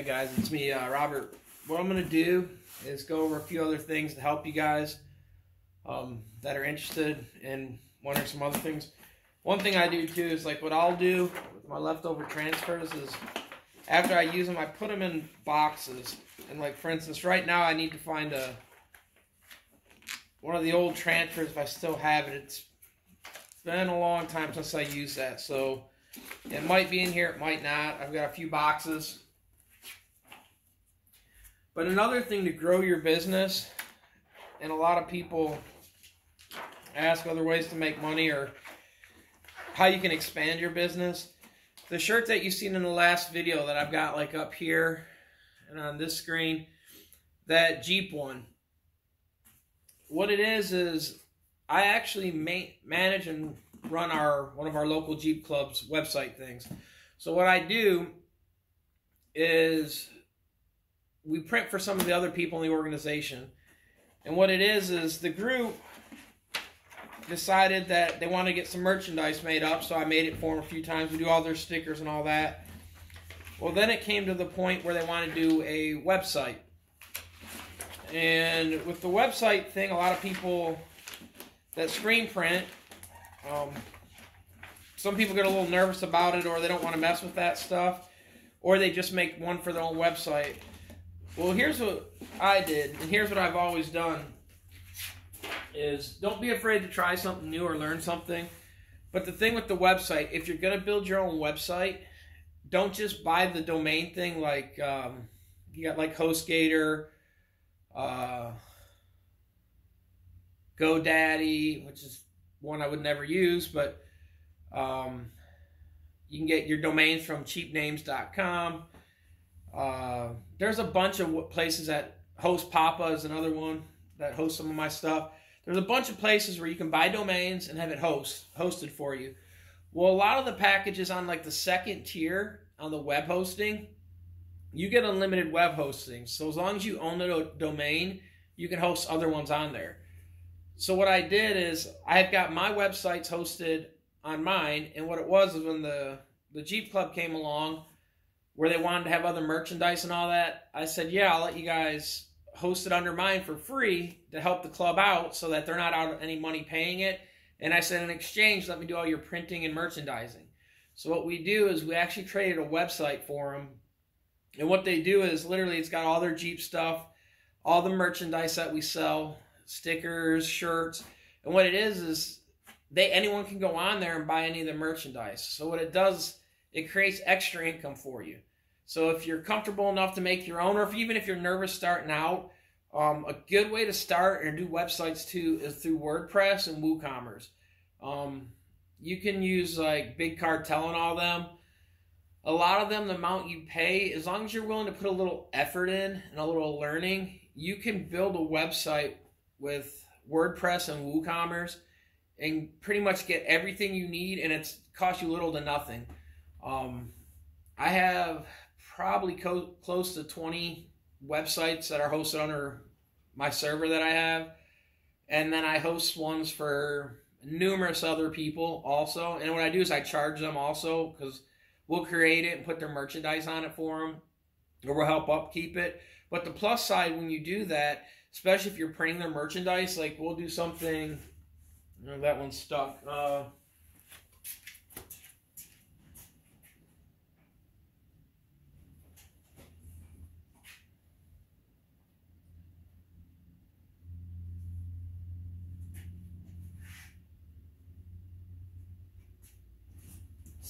Hi guys, it's me, uh, Robert. What I'm gonna do is go over a few other things to help you guys um, that are interested in wondering some other things. One thing I do too is like what I'll do with my leftover transfers is after I use them, I put them in boxes. And like for instance, right now I need to find a one of the old transfers if I still have it. It's been a long time since I used that, so it might be in here, it might not. I've got a few boxes. But another thing to grow your business, and a lot of people ask other ways to make money or how you can expand your business. The shirt that you've seen in the last video that I've got like up here and on this screen, that Jeep one. What it is is I actually ma- manage and run our one of our local Jeep clubs website things. So what I do is we print for some of the other people in the organization. And what it is is the group decided that they want to get some merchandise made up, so I made it for them a few times. We do all their stickers and all that. Well, then it came to the point where they want to do a website. And with the website thing, a lot of people that screen print, um, some people get a little nervous about it or they don't want to mess with that stuff, or they just make one for their own website. Well, here's what I did, and here's what I've always done is don't be afraid to try something new or learn something. But the thing with the website, if you're going to build your own website, don't just buy the domain thing like um, you got like HostGator, uh, GoDaddy, which is one I would never use, but um, you can get your domains from cheapnames.com. Uh, there's a bunch of places that HostPapa is another one that hosts some of my stuff. There's a bunch of places where you can buy domains and have it host hosted for you. Well, a lot of the packages on like the second tier on the web hosting, you get unlimited web hosting. So as long as you own the domain, you can host other ones on there. So what I did is I've got my websites hosted on mine, and what it was is when the the Jeep Club came along, where they wanted to have other merchandise and all that, I said, yeah, I'll let you guys host it under mine for free to help the club out, so that they're not out of any money paying it. And I said, in exchange, let me do all your printing and merchandising. So what we do is we actually created a website for them, and what they do is literally it's got all their Jeep stuff, all the merchandise that we sell, stickers, shirts, and what it is is they anyone can go on there and buy any of the merchandise. So what it does, it creates extra income for you. So if you're comfortable enough to make your own, or if even if you're nervous starting out, um, a good way to start and do websites too is through WordPress and WooCommerce. Um, you can use like Big Cartel and all them. A lot of them, the amount you pay, as long as you're willing to put a little effort in and a little learning, you can build a website with WordPress and WooCommerce and pretty much get everything you need, and it's cost you little to nothing. Um, I have probably co- close to 20 websites that are hosted under my server that I have, and then I host ones for numerous other people also. And what I do is I charge them also because we'll create it and put their merchandise on it for them, or we'll help upkeep it. But the plus side when you do that, especially if you're printing their merchandise, like we'll do something. You know, that one's stuck. Uh,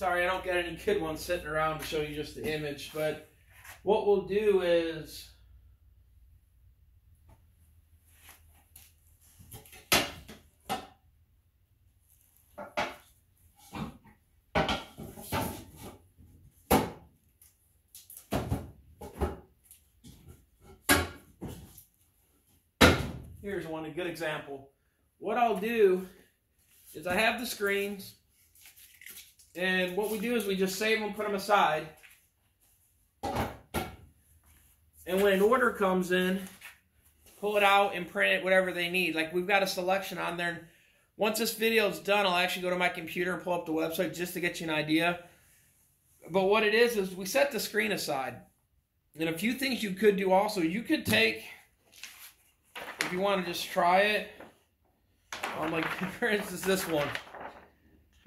sorry, I don't got any good ones sitting around to show you just the image, but what we'll do is Here's one, a good example. What I'll do is I have the screens, and what we do is we just save them, put them aside. And when an order comes in, pull it out and print it whatever they need. Like we've got a selection on there. Once this video is done, I'll actually go to my computer and pull up the website just to get you an idea. But what it is is we set the screen aside. And a few things you could do also, you could take, if you want to just try it, on like, for instance, this one.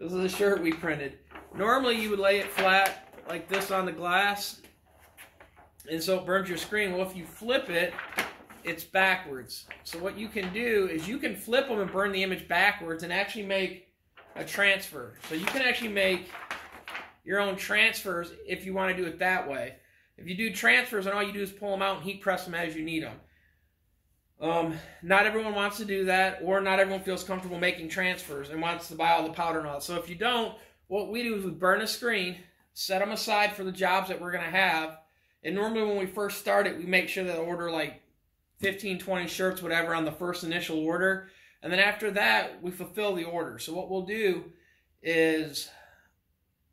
This is a shirt we printed. Normally you would lay it flat like this on the glass, and so it burns your screen. Well, if you flip it, it's backwards. So what you can do is you can flip them and burn the image backwards and actually make a transfer. So you can actually make your own transfers if you want to do it that way. If you do transfers and all you do is pull them out and heat press them as you need them. Um, not everyone wants to do that, or not everyone feels comfortable making transfers and wants to buy all the powder and all. So if you don't, what we do is we burn a screen, set them aside for the jobs that we're going to have. And normally when we first start it, we make sure that order like 15, 20 shirts, whatever, on the first initial order. And then after that, we fulfill the order. So what we'll do is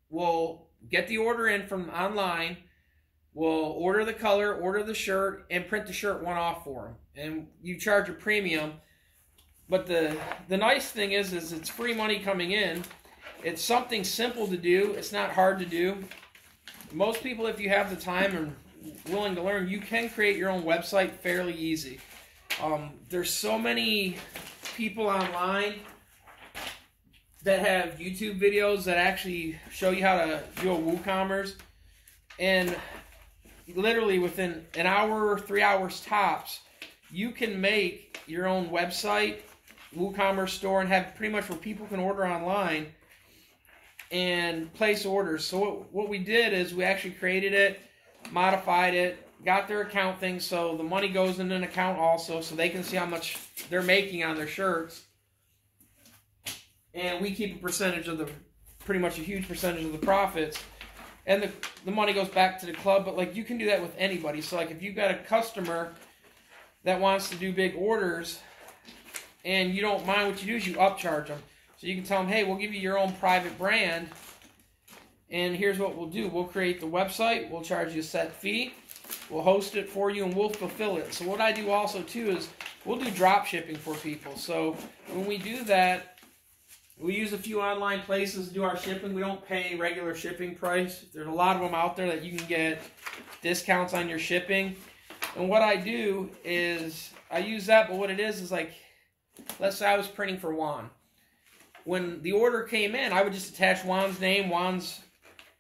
we'll get the order in from online. We'll order the color, order the shirt, and print the shirt one off for them. And you charge a premium. But the the nice thing is, is it's free money coming in. It's something simple to do. It's not hard to do. Most people, if you have the time and willing to learn, you can create your own website fairly easy. Um, there's so many people online that have YouTube videos that actually show you how to do a WooCommerce, and literally within an hour, three hours tops, you can make your own website, WooCommerce store, and have pretty much where people can order online and place orders. So what, what we did is we actually created it modified it, got their account thing so the money goes in an account also so they can see how much they're making on their shirts. And we keep a percentage of the, pretty much a huge percentage of the profits. And the, the money goes back to the club, but like you can do that with anybody. So like if you've got a customer that wants to do big orders and you don't mind what you do is you upcharge them. So you can tell them, hey, we'll give you your own private brand and here's what we'll do. We'll create the website. We'll charge you a set fee. We'll host it for you and we'll fulfill it. So what I do also too is we'll do drop shipping for people. So when we do that, we use a few online places to do our shipping. We don't pay regular shipping price. There's a lot of them out there that you can get discounts on your shipping. And what I do is I use that, but what it is is like, let's say I was printing for Juan. When the order came in, I would just attach Juan's name, Juan's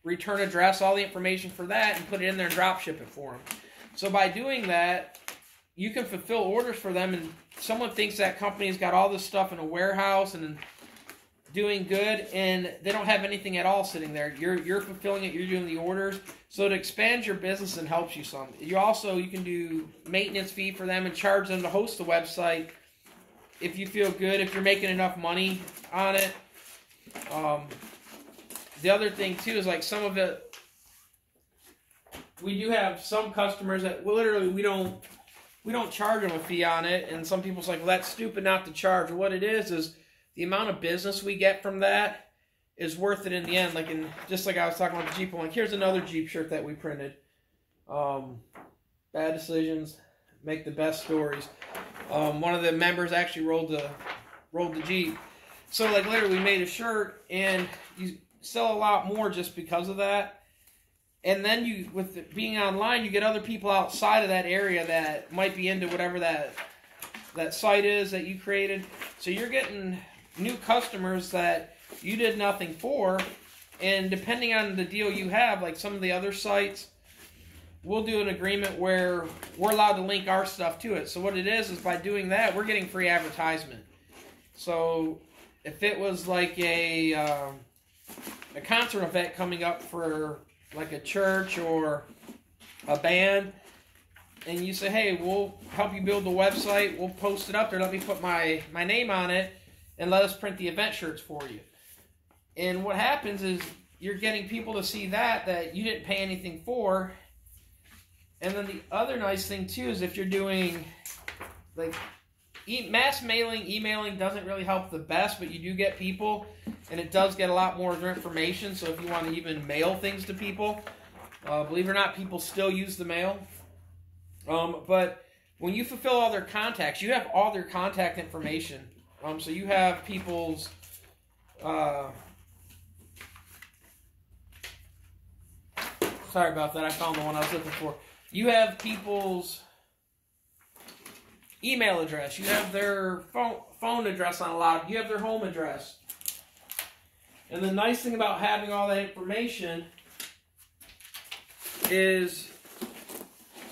return address, all the information for that, and put it in there and drop ship it for him. So by doing that, you can fulfill orders for them, and someone thinks that company's got all this stuff in a warehouse and doing good, and they don't have anything at all sitting there. You're you're fulfilling it. You're doing the orders, so it expands your business and helps you some. You also you can do maintenance fee for them and charge them to host the website if you feel good. If you're making enough money on it. Um, the other thing too is like some of it we do have some customers that literally we don't we don't charge them a fee on it and some people's like well that's stupid not to charge what it is is the amount of business we get from that is worth it in the end like in just like i was talking about the jeep one here's another jeep shirt that we printed um, bad decisions make the best stories um, one of the members actually rolled the rolled the jeep so like literally we made a shirt and you sell a lot more just because of that. And then you, with being online, you get other people outside of that area that might be into whatever that that site is that you created. So you're getting new customers that you did nothing for. And depending on the deal you have, like some of the other sites, we'll do an agreement where we're allowed to link our stuff to it. So what it is is by doing that, we're getting free advertisement. So if it was like a um, a concert event coming up for like a church or a band, and you say, "Hey, we'll help you build the website. We'll post it up there. Let me put my my name on it, and let us print the event shirts for you." And what happens is you're getting people to see that that you didn't pay anything for. And then the other nice thing too is if you're doing like e- mass mailing, emailing doesn't really help the best, but you do get people, and it does get a lot more information. So if you want to even mail things to people, uh, believe it or not, people still use the mail. Um, but when you fulfill all their contacts, you have all their contact information. Um, so you have people's. Uh, sorry about that. I found the one I was looking for. you have people's email address, you have their phone phone address on a lot you have their home address. And the nice thing about having all that information is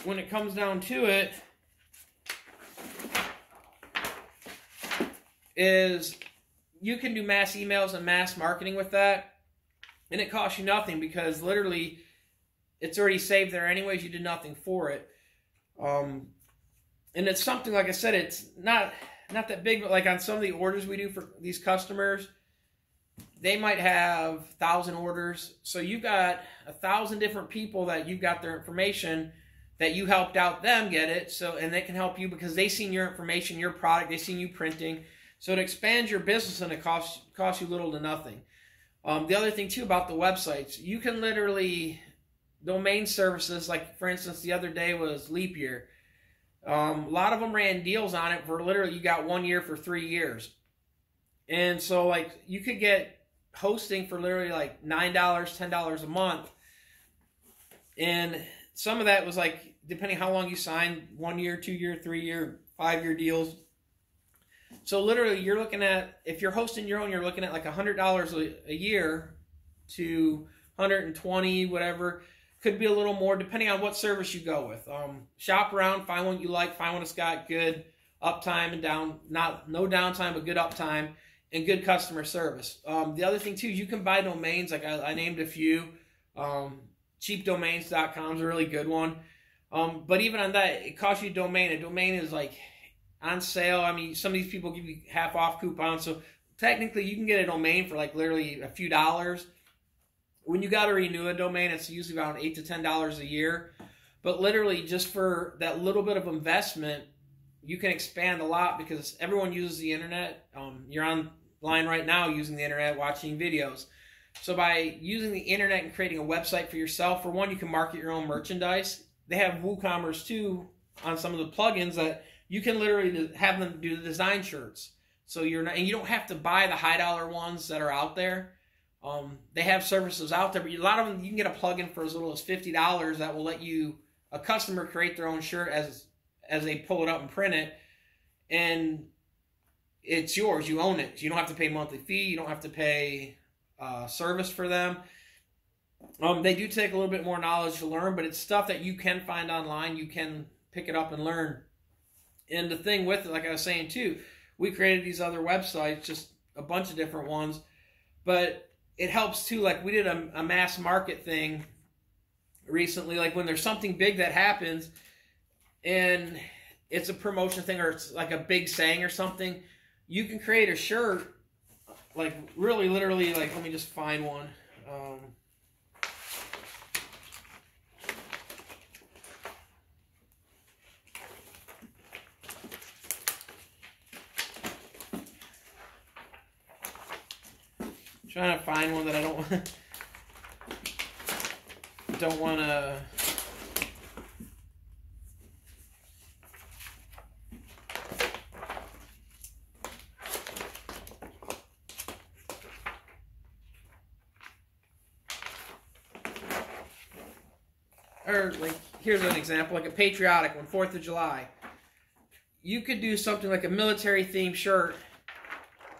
when it comes down to it is you can do mass emails and mass marketing with that and it costs you nothing because literally it's already saved there anyways. You did nothing for it. Um, and it's something like i said it's not not that big but like on some of the orders we do for these customers they might have thousand orders. So you've got a thousand different people that you've got their information that you helped out them get it. So and they can help you because they seen your information your product they seen you printing so it expands your business and it costs costs you little to nothing. Um, the other thing too about the websites you can literally domain services like for instance the other day was leap year. Um, a lot of them ran deals on it for literally you got one year for three years. And so like you could get hosting for literally like nine dollars ten dollars a month. And some of that was like depending how long you signed one year, two year, three year, five year deals. So literally, you're looking at if you're hosting your own, you're looking at like a hundred dollars a year to 120, whatever. Could be a little more depending on what service you go with. Um, shop around, find one you like, find one that's got good uptime and down, not no downtime, but good uptime and good customer service. Um, the other thing too, you can buy domains. Like I, I named a few. Um, cheapdomains.com is a really good one. Um, but even on that, it costs you a domain. A domain is like on sale. I mean, some of these people give you half off coupons. So technically, you can get a domain for like literally a few dollars. When you got to renew a domain, it's usually around eight to ten dollars a year. But literally, just for that little bit of investment, you can expand a lot because everyone uses the internet. Um, you're online right now using the internet, watching videos. So by using the internet and creating a website for yourself, for one, you can market your own merchandise. They have WooCommerce too on some of the plugins that you can literally have them do the design shirts. So you're not, and you don't have to buy the high dollar ones that are out there. Um, they have services out there, but a lot of them you can get a plugin for as little as fifty dollars that will let you a customer create their own shirt as as they pull it up and print it, and it's yours. You own it. You don't have to pay monthly fee. You don't have to pay uh, service for them. Um, they do take a little bit more knowledge to learn, but it's stuff that you can find online. You can pick it up and learn. And the thing with it, like I was saying too, we created these other websites, just a bunch of different ones, but it helps too. Like we did a, a mass market thing recently, like when there's something big that happens and it's a promotion thing or it's like a big saying or something, you can create a shirt like really literally like let me just find one um, trying to find one that I don't want. don't want to or like here's an example, like a patriotic one, Fourth of July. You could do something like a military themed shirt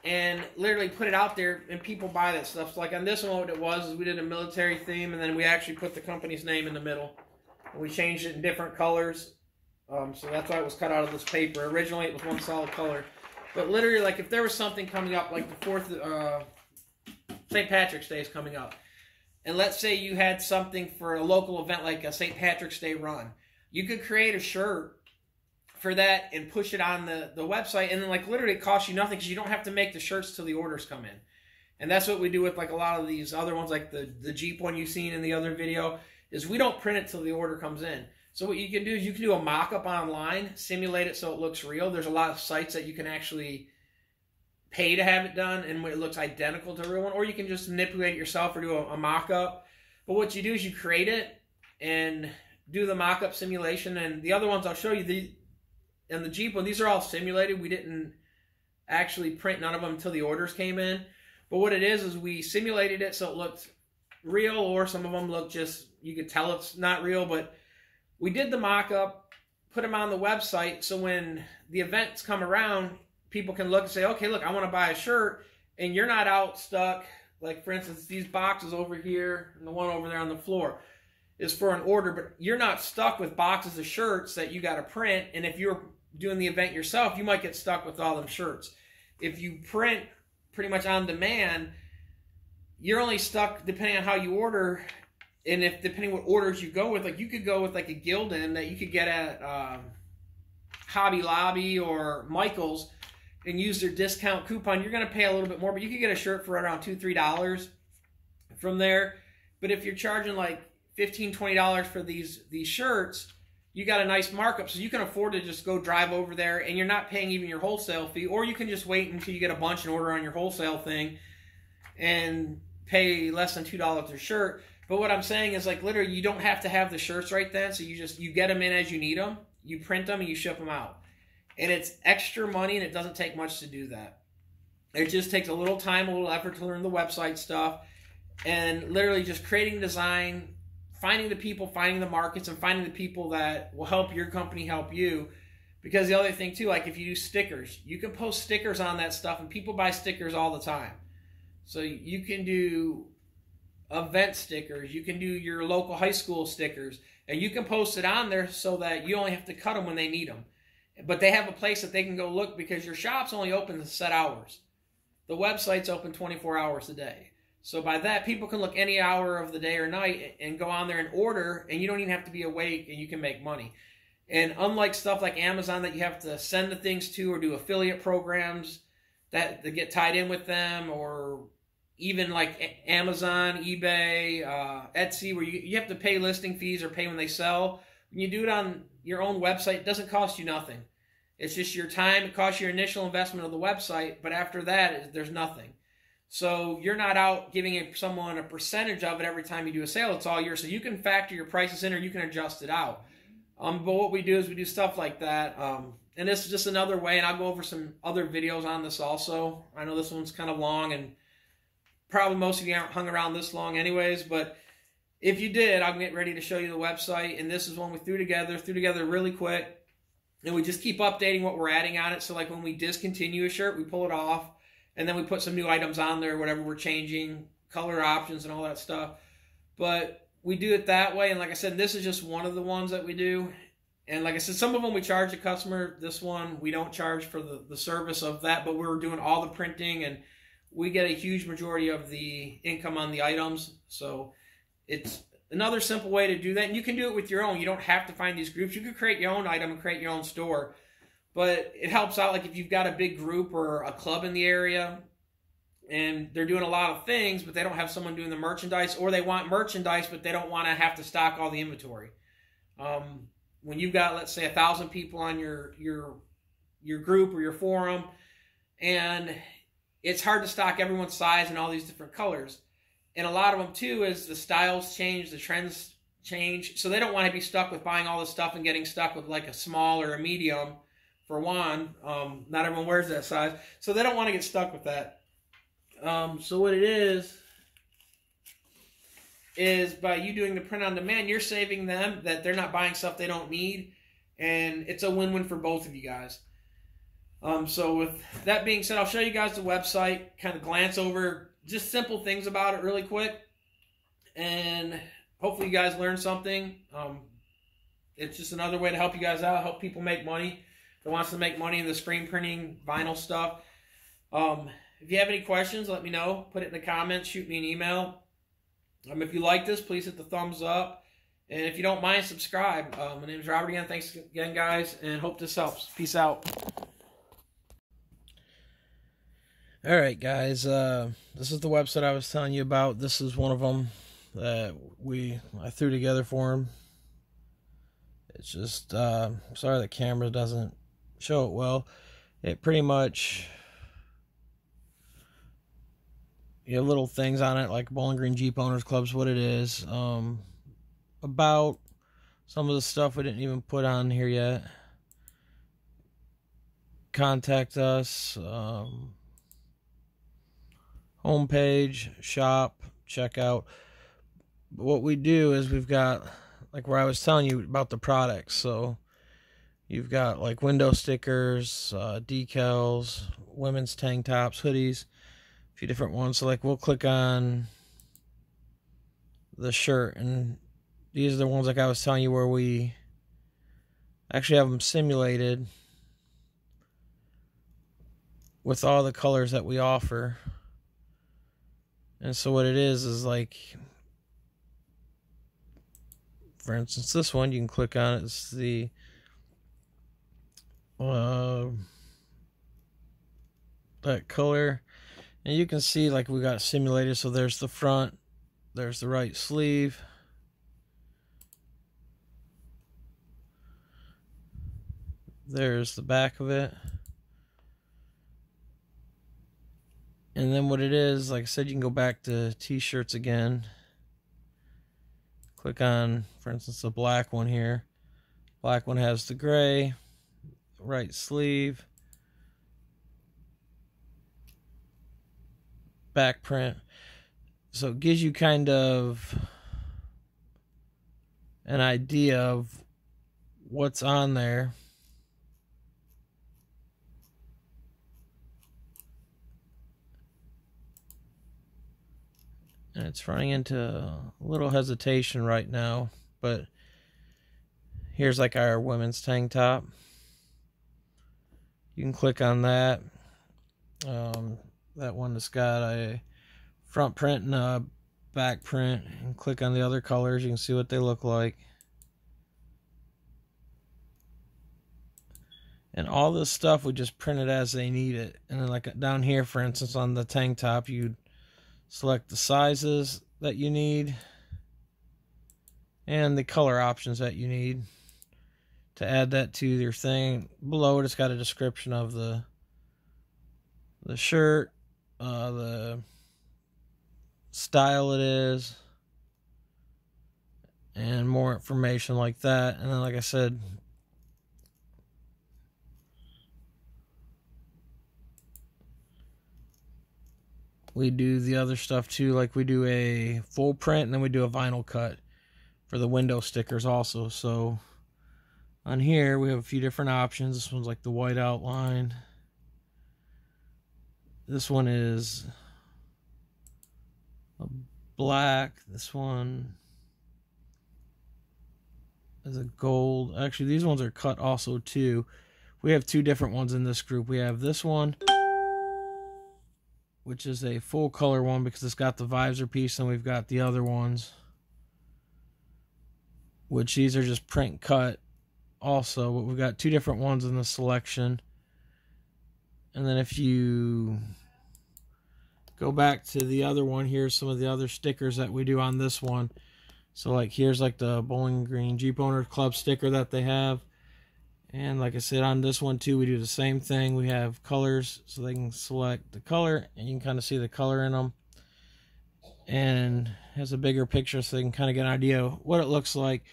and literally put it out there and people buy that stuff. So like on this one what it was is we did a military theme and then we actually put the company's name in the middle. And we changed it in different colors. Um, so that's why it was cut out of this paper. Originally it was one solid color. But literally like if there was something coming up like the fourth uh, St. Patrick's Day is coming up and let's say you had something for a local event like a St. Patrick's Day run, you could create a shirt for that and push it on the, the website and then like literally it costs you nothing because you don't have to make the shirts till the orders come in. And that's what we do with like a lot of these other ones like the, the Jeep one you've seen in the other video is we don't print it till the order comes in. So what you can do is you can do a mock-up online, simulate it so it looks real. There's a lot of sites that you can actually pay to have it done and it looks identical to a real one, or you can just manipulate it yourself or do a, a mock up. But what you do is you create it and do the mock up simulation. And the other ones I'll show you, the and the Jeep one, these are all simulated. We didn't actually print none of them until the orders came in. But what it is, is we simulated it so it looked real, or some of them look just, you could tell it's not real, but we did the mock-up, put them on the website, so when the events come around, people can look and say, okay, look, I want to buy a shirt, and you're not out stuck. Like for instance, these boxes over here and the one over there on the floor is for an order, but you're not stuck with boxes of shirts that you got to print. And if you're doing the event yourself, you might get stuck with all them shirts. If you print pretty much on demand, you're only stuck depending on how you order and if depending what orders you go with, like you could go with like a Gildan that you could get at um, Hobby Lobby or Michaels and use their discount coupon, you're going to pay a little bit more, but you could get a shirt for around two, three dollars from there. But if you're charging like 15 20 dollars for these these shirts, you got a nice markup, so you can afford to just go drive over there, and you're not paying even your wholesale fee, or you can just wait until you get a bunch and order on your wholesale thing, and pay less than two dollars a shirt. But what I'm saying is like literally, you don't have to have the shirts right then, so you just you get them in as you need them, you print them, and you ship them out and it's extra money and it doesn't take much to do that. It just takes a little time, a little effort to learn the website stuff, and literally just creating design, finding the people, finding the markets, and finding the people that will help your company help you. Because the other thing too, like if you do stickers, you can post stickers on that stuff, and people buy stickers all the time. So you can do event stickers, you can do your local high school stickers, and you can post it on there so that you only have to cut them when they need them but they have a place that they can go look because your shop's only open set hours. The website's open 24 hours a day. So by that, people can look any hour of the day or night and go on there and order, and you don't even have to be awake, and you can make money. And unlike stuff like Amazon that you have to send the things to or do affiliate programs that, that get tied in with them, or even like Amazon, eBay, uh, Etsy, where you, you have to pay listing fees or pay when they sell. When you do it on your own website, it doesn't cost you nothing. It's just your time. It costs your initial investment of the website, but after that, there's nothing. So you're not out giving someone a percentage of it every time you do a sale. It's all yours. So you can factor your prices in or you can adjust it out. Um, but what we do is we do stuff like that. Um, and this is just another way, and I'll go over some other videos on this also. I know this one's kind of long, and probably most of you aren't hung around this long anyways, but if you did, I'm getting ready to show you the website, and this is one we threw together, threw together really quick and we just keep updating what we're adding on it. So like when we discontinue a shirt, we pull it off, and then we put some new items on there, whatever we're changing, color options and all that stuff. But we do it that way, and like I said, this is just one of the ones that we do. And like I said, some of them we charge the customer. This one we don't charge for the, the service of that, but we're doing all the printing and we get a huge majority of the income on the items. So it's Another simple way to do that, and you can do it with your own. You don't have to find these groups. You could create your own item and create your own store. But it helps out, like if you've got a big group or a club in the area, and they're doing a lot of things, but they don't have someone doing the merchandise, or they want merchandise, but they don't want to have to stock all the inventory. Um, when you've got, let's say, a thousand people on your your your group or your forum, and it's hard to stock everyone's size and all these different colors and a lot of them too is the styles change, the trends change, so they don't want to be stuck with buying all this stuff and getting stuck with like a small or a medium. For one, um, not everyone wears that size, so they don't want to get stuck with that. Um, so what it is is by you doing the print on demand, you're saving them that they're not buying stuff they don't need, and it's a win-win for both of you guys. Um, so with that being said, I'll show you guys the website, kind of glance over just simple things about it really quick. And hopefully you guys learned something. Um, it's just another way to help you guys out, help people make money that wants to make money in the screen printing, vinyl stuff. Um, if you have any questions, let me know. Put it in the comments, shoot me an email. Um, if you like this, please hit the thumbs up. And if you don't mind, subscribe. Uh, my name is Robert again. Thanks again, guys, and hope this helps. Peace out. All right, guys. Uh, this is the website I was telling you about. This is one of them that we I threw together for him. It's just uh, sorry the camera doesn't show it well. It pretty much you have little things on it like Bowling Green Jeep Owners Club's what it is. Um, about some of the stuff we didn't even put on here yet. Contact us. Um, homepage, shop, checkout. What we do is we've got like where I was telling you about the products. So you've got like window stickers, uh, decals, women's tank tops, hoodies, a few different ones. So like we'll click on the shirt and these are the ones like I was telling you where we actually have them simulated with all the colors that we offer. And so what it is is like for instance this one you can click on it, it's the uh, that color. And you can see like we got simulated. So there's the front there's the right sleeve. There's the back of it. And then what it is like I said you can go back to t-shirts again. Click on for instance the black one here. Black one has the gray right sleeve back print. So it gives you kind of an idea of what's on there. And it's running into a little hesitation right now but here's like our women's tank top you can click on that. Um, that one that's got a front print and a back print. And click on the other colors. You can see what they look like. And all this stuff we just print it as they need it. And then like down here for instance on the tank top you'd select the sizes that you need and the color options that you need to add that to your thing below it it's got a description of the the shirt uh, the style it is and more information like that. And then like I said we do the other stuff too like we do a full print and then we do a vinyl cut for the window stickers also. So on here we have a few different options. This one's like the white outline. This one is black. This one is a gold. Actually these ones are cut also too. We have two different ones in this group. We have this one which is a full color one because it's got the visor piece and we've got the other ones which these are just print cut also but we've got two different ones in the selection and then if you go back to the other one here's some of the other stickers that we do on this one so like here's like the bowling green jeep Owner club sticker that they have and like I said on this one too, we do the same thing. We have colors so they can select the color and you can kind of see the color in them. And has a bigger picture so they can kind of get an idea what it looks like.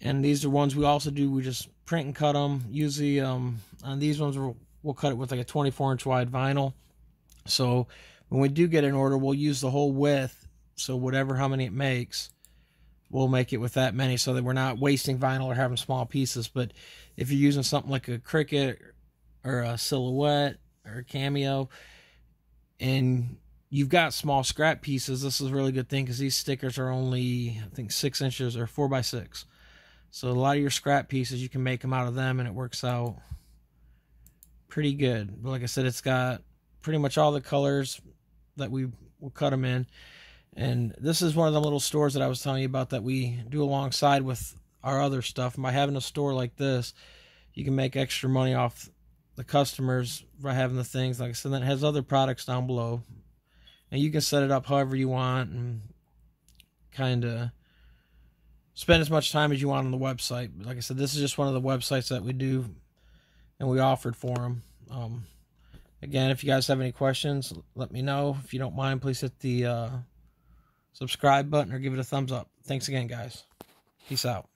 And these are ones we also do, we just print and cut them. Usually um, on these ones we'll, we'll cut it with like a 24 inch wide vinyl. So when we do get an order, we'll use the whole width. So whatever how many it makes we'll make it with that many so that we're not wasting vinyl or having small pieces. But if you're using something like a Cricut or a Silhouette or a Cameo and you've got small scrap pieces, this is a really good thing because these stickers are only, I think, six inches or four by six. So a lot of your scrap pieces, you can make them out of them and it works out pretty good. But like I said, it's got pretty much all the colors that we will cut them in. And this is one of the little stores that I was telling you about that we do alongside with our other stuff. By having a store like this, you can make extra money off the customers by having the things. Like I said, that has other products down below. And you can set it up however you want and kind of spend as much time as you want on the website. Like I said, this is just one of the websites that we do and we offered for them. Um, again, if you guys have any questions, let me know. If you don't mind, please hit the uh, subscribe button or give it a thumbs up. Thanks again, guys. Peace out.